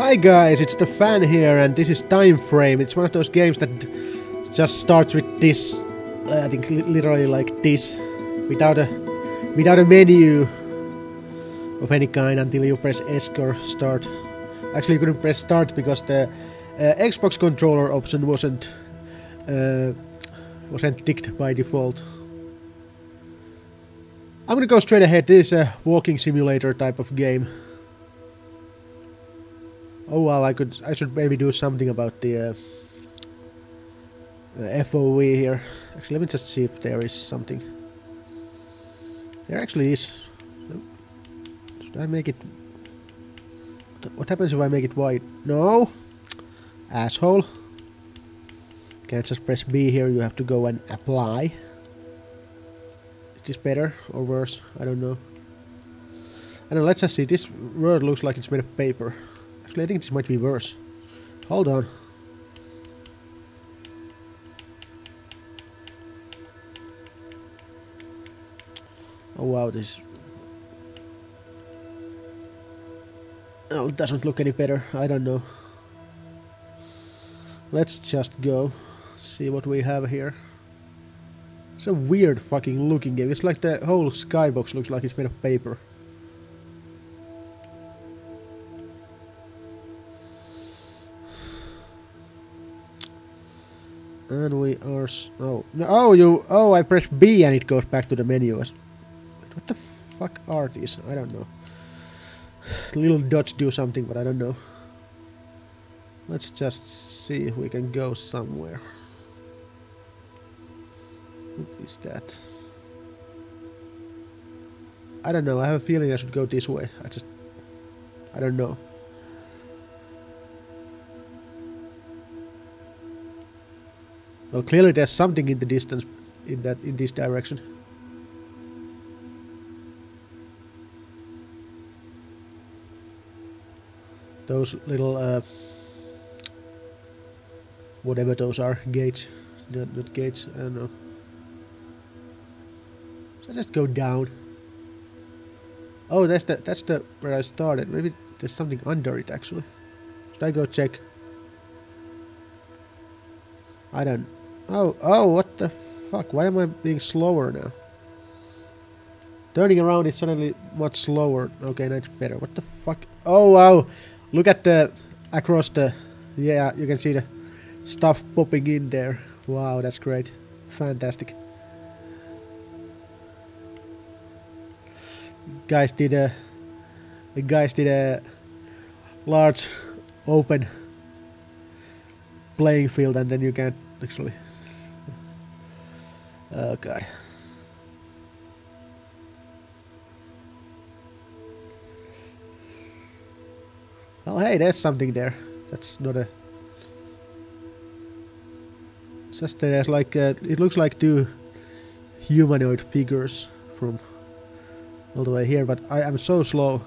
Hi guys, it's the phann here and this is TIMEframe. It's one of those games that just starts with this, uh, I think literally like this, without a without a menu of any kind until you press S or start. Actually, you couldn't press start because the uh, Xbox controller option wasn't uh, wasn't ticked by default. I'm gonna go straight ahead. This is a walking simulator type of game. Oh wow, I could, I should maybe do something about the uh, FOV here. Actually, let me just see if there is something. There actually is. Should I make it? What happens if I make it white? No, asshole. Can't just press B here. You have to go and apply. Is this better or worse? I don't know. I don't know. Let's just see. This world looks like it's made of paper. Actually, I think this might be worse. Hold on. Oh wow, this... Oh, it doesn't look any better. I don't know. Let's just go. See what we have here. It's a weird fucking looking game. It's like the whole skybox looks like it's made of paper. And we are... oh, no, oh, you... Oh, I press B and it goes back to the menu. What the fuck are these? I don't know. Little dots do something, but I don't know. Let's just see if we can go somewhere. What is that? I don't know. I have a feeling I should go this way. I just... I don't know. Well, clearly there's something in the distance in that in this direction. Those little uh, whatever those are gates, not, not gates. I don't know. Let's just go down. Oh, that's the that's the where I started. Maybe there's something under it actually. Should I go check? I don't. Oh, oh, what the fuck? Why am I being slower now? Turning around is suddenly much slower. Okay, that's better. What the fuck? Oh, wow. Look at the... Across the... Yeah, you can see the stuff popping in there. Wow, that's great. Fantastic. Guys did a... The guys did a large open playing field and then you can actually Oh god. Well, hey, there's something there. That's not a. Just there's like uh, it looks like two humanoid figures from all the way here, but I am so slow.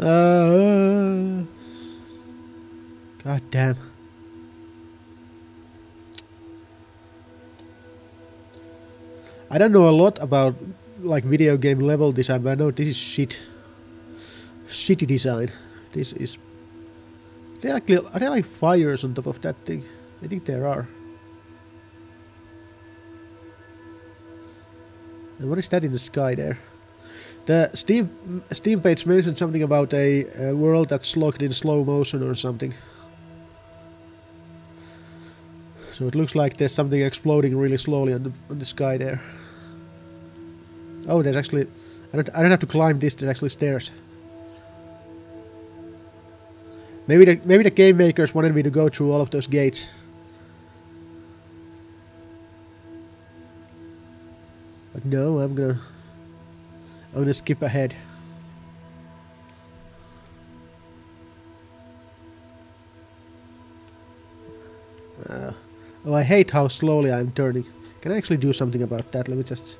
Uh, I don't know a lot about like video game level design, but I know this is shit. Shitty design. This is. Is there like, are there like fires on top of that thing? I think there are. And what is that in the sky there? The Steam Steam page mentioned something about a, a world that's locked in slow motion or something. So it looks like there's something exploding really slowly on the on the sky there. Oh, there's actually... I don't, I don't have to climb this, there's actually stairs. Maybe the, maybe the game makers wanted me to go through all of those gates. But no, I'm gonna... I'm gonna skip ahead. Uh, oh, I hate how slowly I'm turning. Can I actually do something about that? Let me just...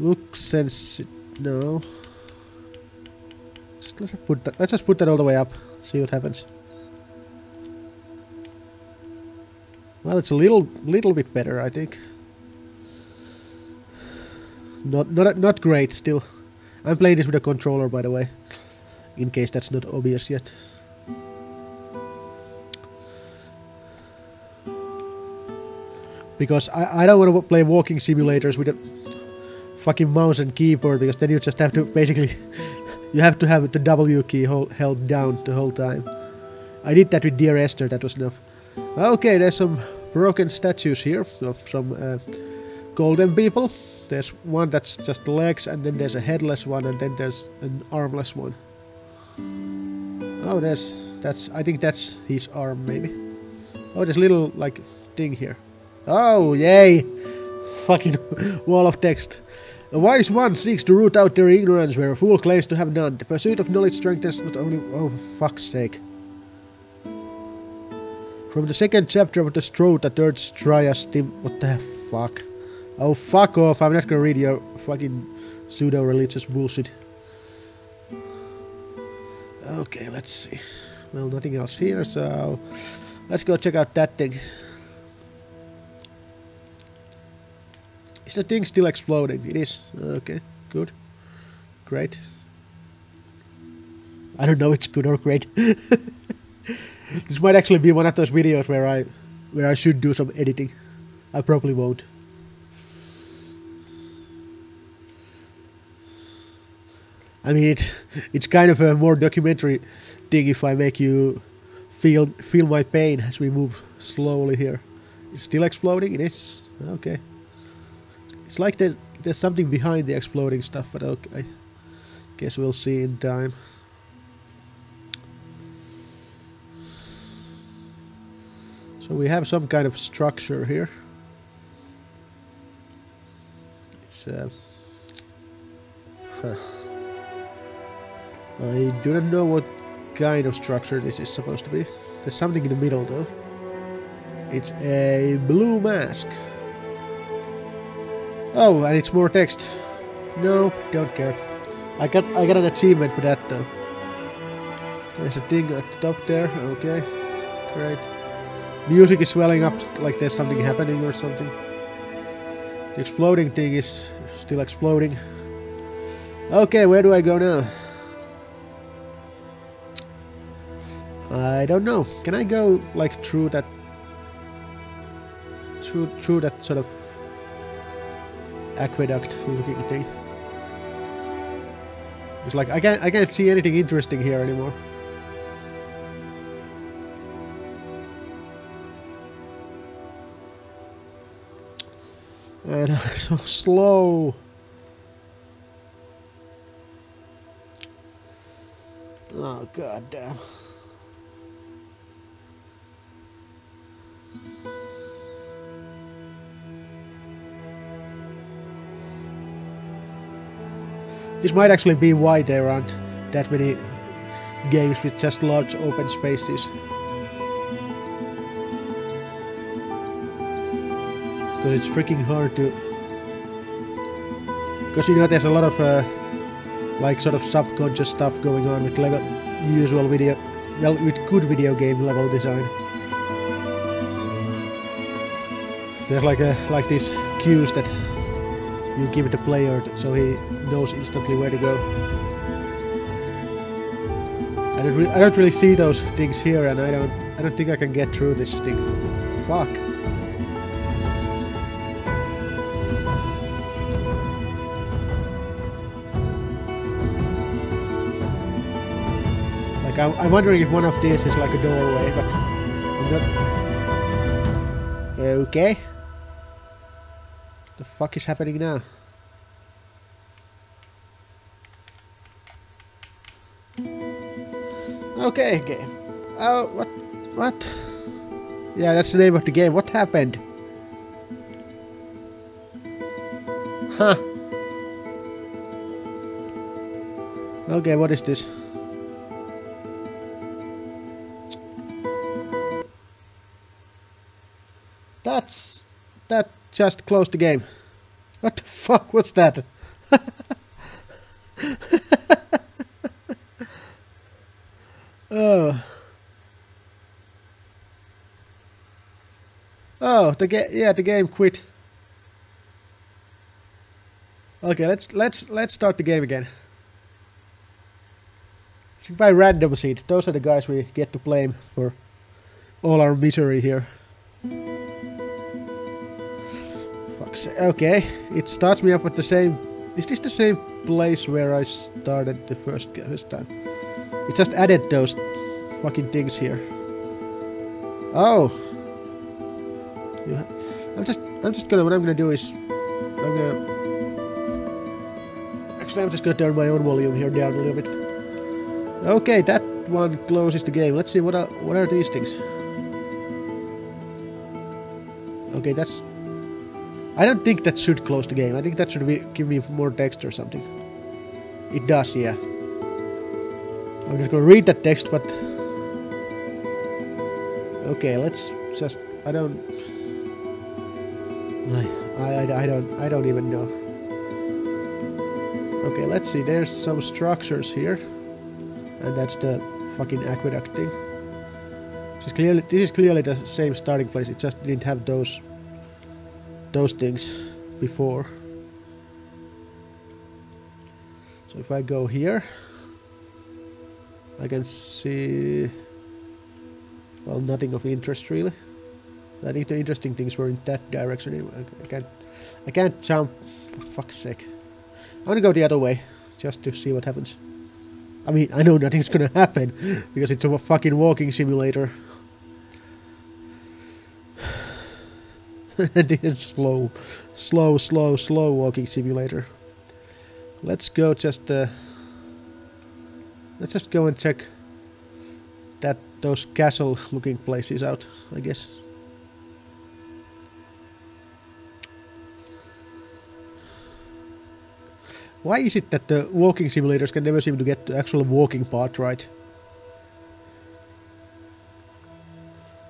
Look sense no. Just let's put that let's just put that all the way up. See what happens. Well it's a little little bit better I think. Not not not great still. I'm playing this with a controller, by the way, in case that's not obvious yet. Because I, I don't want to play walking simulators with a fucking mouse and keyboard, because then you just have to basically... you have to have the W key hold, held down the whole time. I did that with Dear Esther, that was enough. Okay, there's some broken statues here of some uh, golden people. There's one that's just legs, and then there's a headless one, and then there's an armless one. Oh, there's that's I think that's his arm maybe. Oh, there's a little like thing here. Oh, yay! Fucking wall of text. A wise one seeks to root out their ignorance where a fool claims to have none. The pursuit of knowledge strengthens not only. Oh, for fuck's sake. From the second chapter of the Strode, the third Trias Tim. What the fuck? Oh, fuck off. I'm not gonna read your fucking pseudo religious bullshit. Okay, let's see. Well, nothing else here, so let's go check out that thing. Is the thing still exploding? It is. Okay, good. Great. I don't know it's good or great. this might actually be one of those videos where I where I should do some editing. I probably won't. I mean, it, it's kind of a more documentary thing if I make you feel feel my pain as we move slowly here. It's still exploding. It is okay. It's like there's there's something behind the exploding stuff, but okay. I guess we'll see in time. So we have some kind of structure here. It's uh, huh. I do not know what kind of structure this is supposed to be. There's something in the middle though. It's a blue mask. Oh, and it's more text. No, don't care. I got I got an achievement for that though. There's a thing at the top there. Okay, great. Music is swelling up like there's something happening or something. The exploding thing is still exploding. Okay, where do I go now? I don't know. Can I go like through that through through that sort of aqueduct looking thing? It's like I can't I can't see anything interesting here anymore. And I'm so slow. Oh god damn. This might actually be why there aren't that many games with just large open spaces. Because it's freaking hard to... Because you know there's a lot of uh, like sort of subconscious stuff going on with level usual video, well with good video game level design. There's like a like these cues that you give the player so he knows instantly where to go. I don't, I don't really see those things here, and I don't I don't think I can get through this thing. Fuck. Like I'm, I'm wondering if one of these is like a doorway, but I'm not. Okay. The fuck is happening now? Okay, game. Oh, what? What? Yeah, that's the name of the game. What happened? Huh. Okay, what is this? That's... That just close the game. What the fuck was that? oh. Oh, the game yeah, the game quit. Okay, let's let's let's start the game again. by random seed. Those are the guys we get to blame for all our misery here. Okay, it starts me off at the same... Is this the same place where I started the first, first time? It just added those fucking things here. Oh! I'm just... I'm just gonna... What I'm gonna do is... I'm gonna... Actually, I'm just gonna turn my own volume here down a little bit. Okay, that one closes the game. Let's see, what are, what are these things? Okay, that's... I don't think that should close the game. I think that should be, give me more text or something. It does, yeah. I'm just gonna read that text, but... Okay, let's just... I don't... I, I, I don't... I don't even know. Okay, let's see. There's some structures here. And that's the fucking aqueduct thing. This is clearly, this is clearly the same starting place. It just didn't have those those things before. So if I go here, I can see, well, nothing of interest really. I think the interesting things were in that direction. I can't, I can't jump. For fuck's sake! I'm gonna go the other way just to see what happens. I mean, I know nothing's gonna happen because it's a fucking walking simulator. is slow, slow, slow, slow walking simulator. Let's go just uh, let's just go and check that those castle looking places out, I guess. Why is it that the walking simulators can never seem to get the actual walking part right?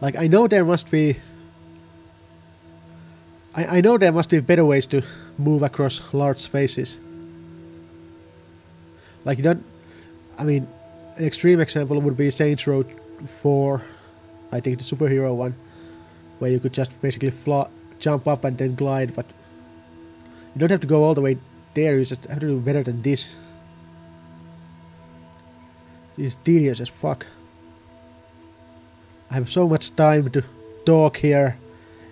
Like, I know there must be... I, I know there must be better ways to move across large spaces. Like, you don't... I mean, an extreme example would be Saints Row 4, I think the superhero one, where you could just basically jump up and then glide, but you don't have to go all the way there, you just have to do better than this. It's tedious as fuck. I have so much time to talk here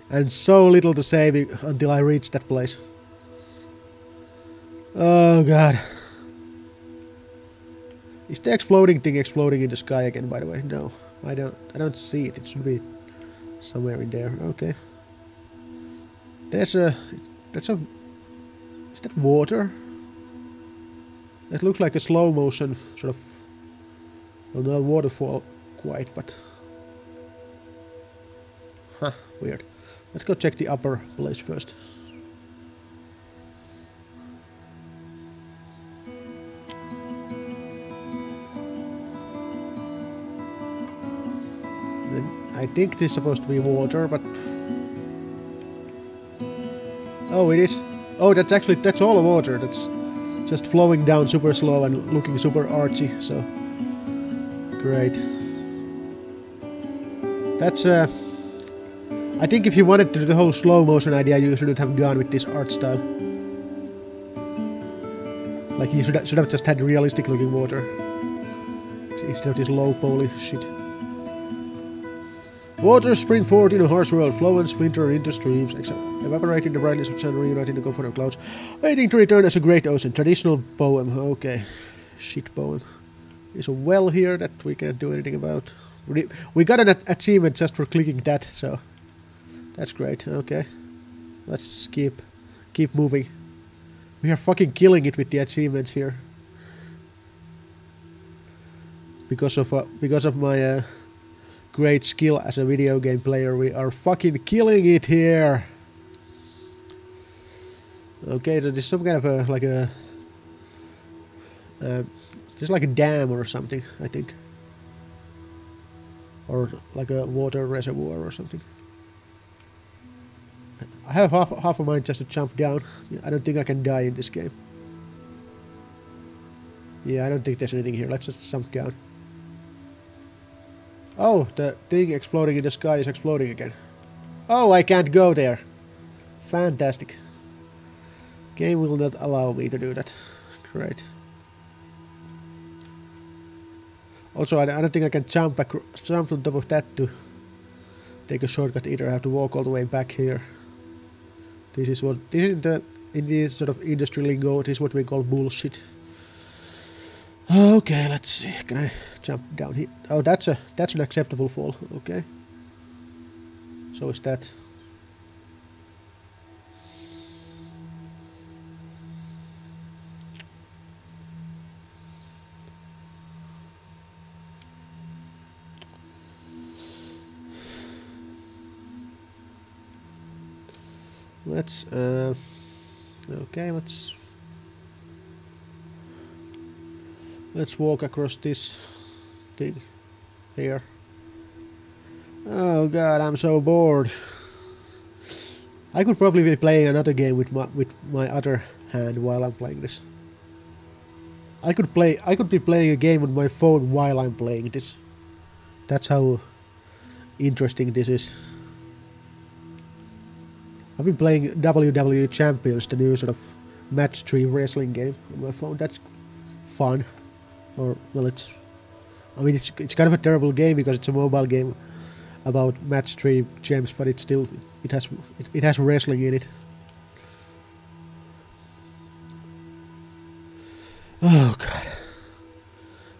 and so little to say until I reach that place. Oh god. Is the exploding thing exploding in the sky again by the way? No. I don't I don't see it. It should be somewhere in there. Okay. There's a that's a is that water? It looks like a slow motion sort of well not waterfall quite but Huh, weird. Let's go check the upper place first. I think this is supposed to be water, but... Oh, it is. Oh, that's actually, that's all water. That's just flowing down super slow and looking super artsy, so... Great. That's, uh... I think if you wanted to do the whole slow motion idea, you shouldn't have gone with this art style. Like, you should have, should have just had realistic looking water. Instead of this low poly shit. Water spring forth in a harsh world, flow and splinter into streams, evaporating the brightness of sun, reuniting the comfort of clouds, waiting to return as a great ocean. Traditional poem, okay. Shit poem. There's a well here that we can't do anything about. We got an achievement just for clicking that, so that's great. Okay, let's keep keep moving. We are fucking killing it with the achievements here because of uh, because of my. Uh, great skill as a video game player. We are fucking killing it here. Okay, so there's some kind of a, like a, uh, just like a dam or something, I think. Or like a water reservoir or something. I have half, half of mine just to jump down. I don't think I can die in this game. Yeah, I don't think there's anything here. Let's just jump down. Oh, the thing exploding in the sky is exploding again. Oh, I can't go there. Fantastic. Game will not allow me to do that. Great. Also, I, don't think I can jump jump on top of that to take a shortcut either. I have to walk all the way back here. This is what this is the in the sort of industry lingo. This is what we call bullshit. Okay, let's see. Can I jump down here? Oh, that's a that's an acceptable fall. Okay. So is that. Let's uh okay, let's let's walk across this thing here. Oh god, I'm so bored. I could probably be playing another game with my with my other hand while I'm playing this. I could play I could be playing a game on my phone while I'm playing this. That's how interesting this is. I've been playing WWE Champions, the new sort of match three wrestling game on my phone. That's fun. Or well it's I mean it's it's kind of a terrible game because it's a mobile game about match three gems, but it still it has it, it has wrestling in it. Oh god.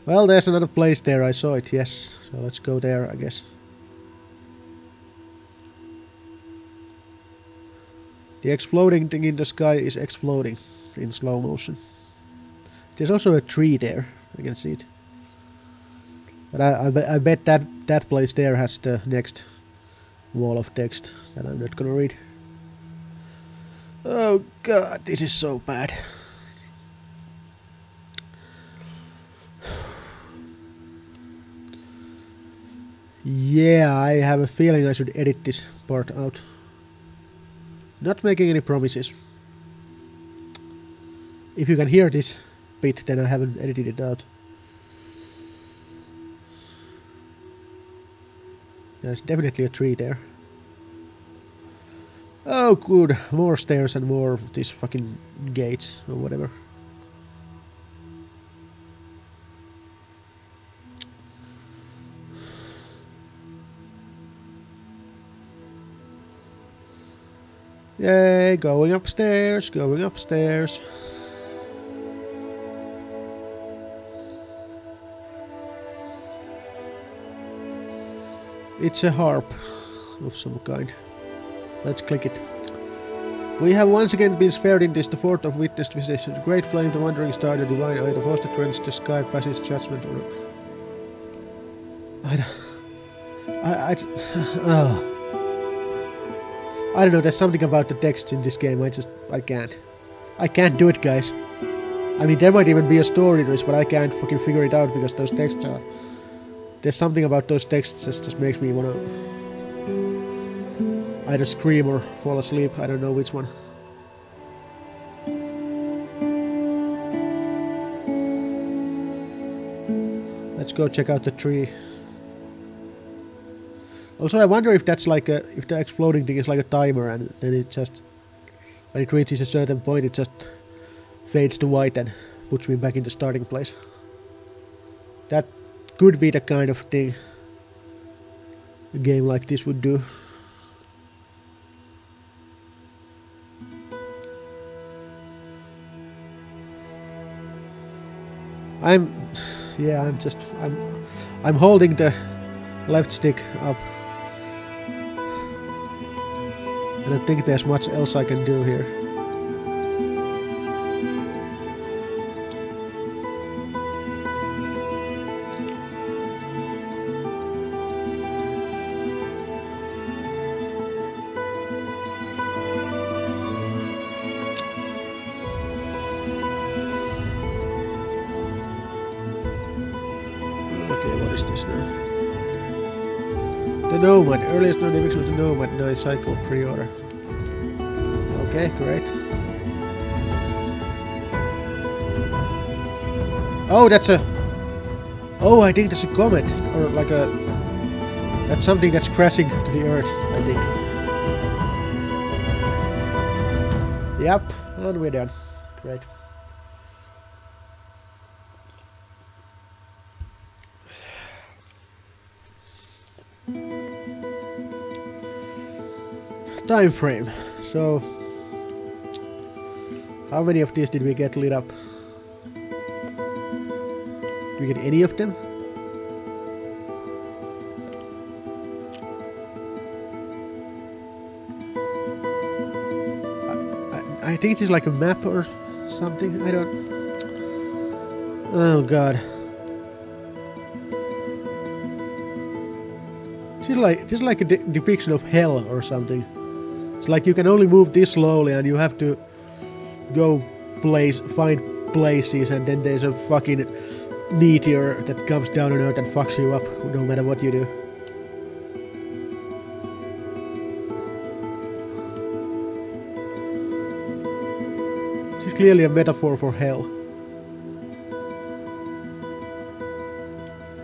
Well, there's another place there. I saw it. Yes. So let's go there, I guess. The exploding thing in the sky is exploding in slow motion. There's also a tree there. I can see it. But I, I, I bet that that place there has the next wall of text that I'm not gonna read. Oh god, this is so bad. Yeah, I have a feeling I should edit this part out. Not making any promises. If you can hear this bit, then I haven't edited it out. There's definitely a tree there. Oh, good. More stairs and more of these fucking gates or whatever. Yay, going upstairs, going upstairs. It's a harp of some kind. Let's click it. We have once again been spared in this, the fourth of witnessed visitations. The great flame, the wandering star, the divine eye, the force that rends the sky, passes judgment on I, don't- I, I, oh. I don't know, there's something about the text in this game, I just, I can't. I can't do it, guys. I mean, there might even be a story to this, but I can't fucking figure it out because those texts are... There's something about those texts that just makes me wanna either scream or fall asleep. I don't know which one. Let's go check out the tree. Also, I wonder if that's like a if the exploding thing is like a timer, and then it just when it reaches a certain point, it just fades to white and puts me back in the starting place. That could be the kind of thing a game like this would do. I'm, yeah, I'm just, I'm, I'm holding the left stick up. I don't think there's much else I can do here. Okay, what is this now? The Nomad. Earliest known eviction was the Nomad. Nice cycle pre-order. Okay, great. Oh, that's a... Oh, I think that's a comet. Or like a... That's something that's crashing to the Earth, I think. Yep, and we're done. Great. TIMEframe. So, how many of these did we get lit up? Did we get any of them? I, I think it's like a map or something. I don't. Oh god. Just like just like a de depiction of hell or something. It's like you can only move this slowly and you have to go place find places and then there's a fucking meteor that comes down on earth and fucks you up no matter what you do. This is clearly a metaphor for hell.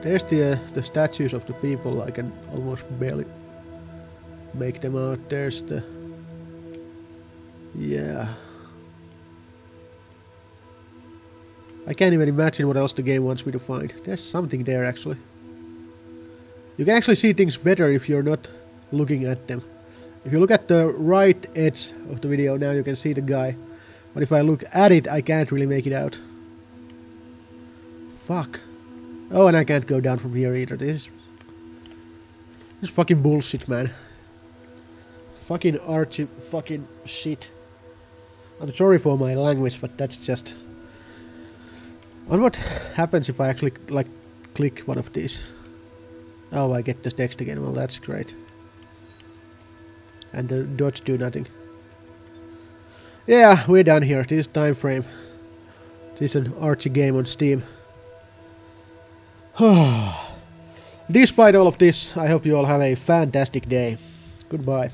There's the uh, the statues of the people. I can almost barely make them out. There's the yeah. I can't even imagine what else the game wants me to find. There's something there actually. You can actually see things better if you're not looking at them. If you look at the right edge of the video now you can see the guy. But if I look at it I can't really make it out. Fuck. Oh and I can't go down from here either. This is... This is fucking bullshit man. Fucking Archie fucking shit. I'm sorry for my language, but that's just... And what happens if I actually, like, click one of these? Oh, I get the text again. Well, that's great. And the dots do nothing. Yeah, we're done here. This time frame. This is an Archie game on Steam. Despite all of this, I hope you all have a fantastic day. Goodbye.